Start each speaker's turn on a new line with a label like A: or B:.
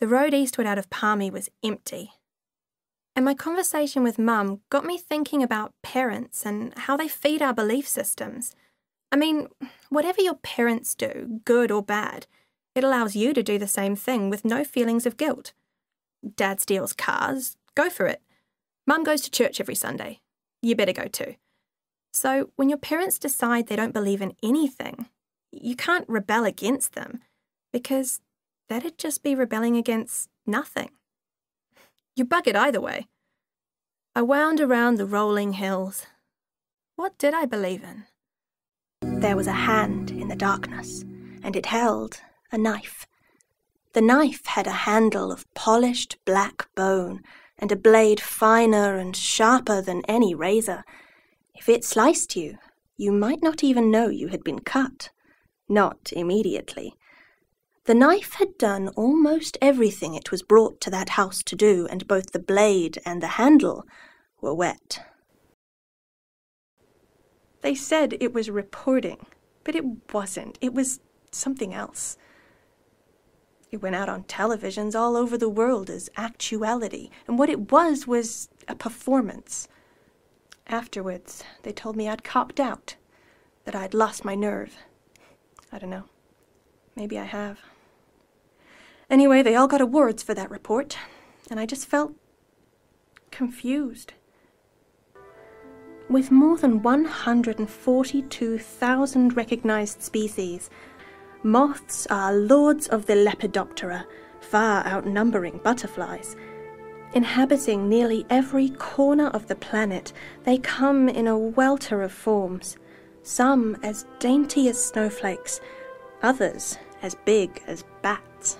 A: The road eastward out of Palmy was empty. And my conversation with Mum got me thinking about parents and how they feed our belief systems. I mean, whatever your parents do, good or bad, it allows you to do the same thing with no feelings of guilt. Dad steals cars, go for it. Mum goes to church every Sunday. You better go too. So, when your parents decide they don't believe in anything, you can't rebel against them because that'd just be rebelling against nothing. You bug it either way. I wound around the rolling hills. What did I believe in?
B: There was a hand in the darkness, and it held a knife. The knife had a handle of polished black bone and a blade finer and sharper than any razor. If it sliced you, you might not even know you had been cut. Not immediately. The knife had done almost everything it was brought to that house to do, and both the blade and the handle were wet.
A: They said it was reporting, but it wasn't. It was something else. It went out on televisions all over the world as actuality, and what it was was a performance. Afterwards, they told me I'd copped out, that I'd lost my nerve. I don't know. Maybe I have. Anyway, they all got awards for that report, and I just felt confused. With more than 142,000 recognized species, moths are lords of the Lepidoptera, far outnumbering butterflies. Inhabiting nearly every corner of the planet, they come in a welter of forms some as dainty as snowflakes, others as big as bats.